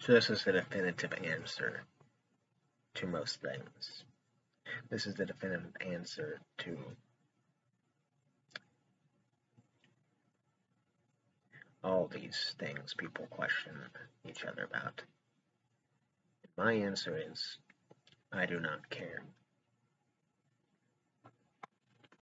So this is the definitive answer to most things. This is the definitive answer to all these things people question each other about. My answer is I do not care.